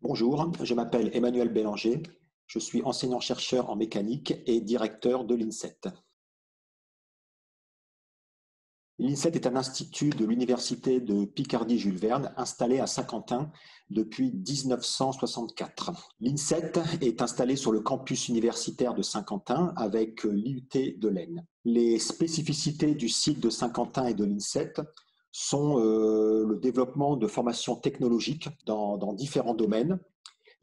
Bonjour, je m'appelle Emmanuel Bélanger, je suis enseignant-chercheur en mécanique et directeur de l'INSET. L'INSET est un institut de l'Université de Picardie-Jules Verne installé à Saint-Quentin depuis 1964. L'INSET est installé sur le campus universitaire de Saint-Quentin avec l'IUT de l'Aisne. Les spécificités du site de Saint-Quentin et de l'INSET sont euh, le développement de formations technologiques dans, différents domaines.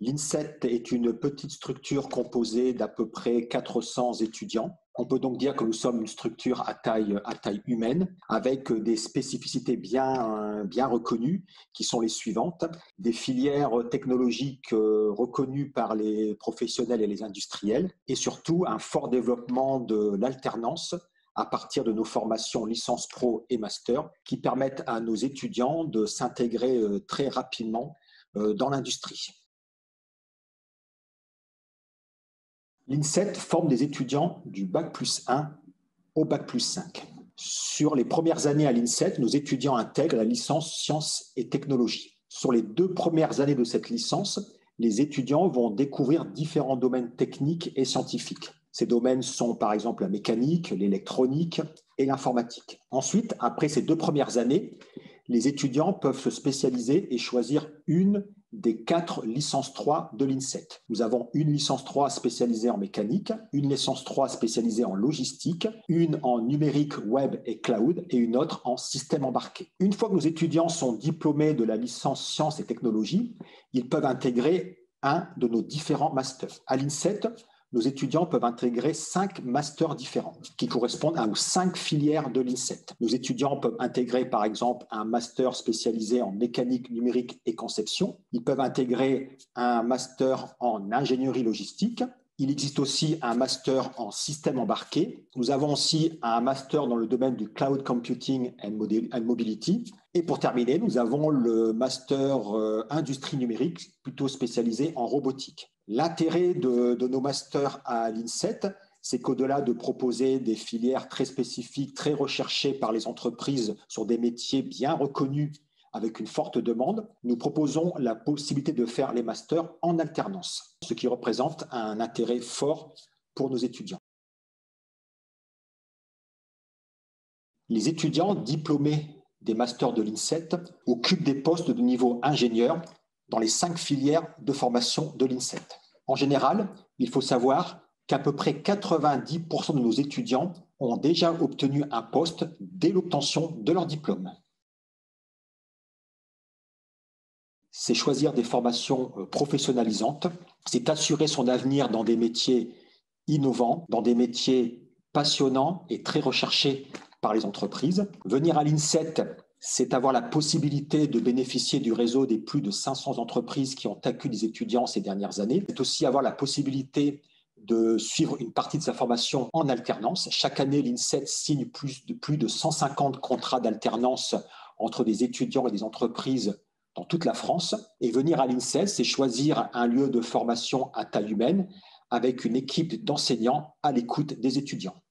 L'INSET est une petite structure composée d'à peu près 400 étudiants on peut donc dire que nous sommes une structure à taille, humaine, avec des spécificités bien, bien reconnues, qui sont les suivantes. Des filières technologiques euh, reconnues par les professionnels et les industriels, et surtout un fort développement de l'alternance à partir de nos formations licence pro et master, qui permettent à nos étudiants de s'intégrer euh, très rapidement euh, dans l'industrie. L'INSET forme des étudiants du Bac plus 1 au Bac plus 5. Sur les premières années à l'INSET, nos étudiants intègrent la licence sciences et technologies. Sur les deux premières années de cette licence, les étudiants vont découvrir différents domaines techniques et scientifiques. Ces domaines sont par exemple la mécanique, l'électronique et l'informatique. Ensuite, après ces deux premières années, les étudiants peuvent se spécialiser et choisir une des quatre licences 3 de l'INSET. Nous avons une licence 3 spécialisée en mécanique, une licence 3 spécialisée en logistique, une en numérique, web et cloud et une autre en système embarqué. Une fois que nos étudiants sont diplômés de la licence sciences et technologies, ils peuvent intégrer un de nos différents masters. À l'INSET, nos étudiants peuvent intégrer cinq masters différents qui correspondent à cinq filières de l'INSET. Nos étudiants peuvent intégrer par exemple un master spécialisé en mécanique numérique et conception. Ils peuvent intégrer un master en ingénierie logistique. Il existe aussi un master en système embarqué. Nous avons aussi un master dans le domaine du cloud computing and mobility. Et pour terminer, nous avons le master euh, industrie numérique, plutôt spécialisé en robotique. L'intérêt de, nos masters à l'INSET, c'est qu'au-delà de proposer des filières très spécifiques, très recherchées par les entreprises sur des métiers bien reconnus avec une forte demande, nous proposons la possibilité de faire les masters en alternance, ce qui représente un intérêt fort pour nos étudiants. Les étudiants diplômés des masters de l'INSET occupent des postes de niveau ingénieur dans les cinq filières de formation de l'INSET. En général, il faut savoir qu'à peu près 90% de nos étudiants ont déjà obtenu un poste dès l'obtention de leur diplôme. C'est choisir des formations euh, professionnalisantes, c'est assurer son avenir dans des métiers innovants, dans des métiers passionnants et très recherchés par les entreprises. Venir à l'INSET c'est avoir la possibilité de bénéficier du réseau des plus de 500 entreprises qui ont accueilli des étudiants ces dernières années. C'est aussi avoir la possibilité de suivre une partie de sa formation en alternance. Chaque année, l'INSET signe plus de, plus de 150 contrats d'alternance entre des étudiants et des entreprises dans toute la France. Et venir à l'INSET, c'est choisir un lieu de formation à taille humaine avec une équipe d'enseignants à l'écoute des étudiants.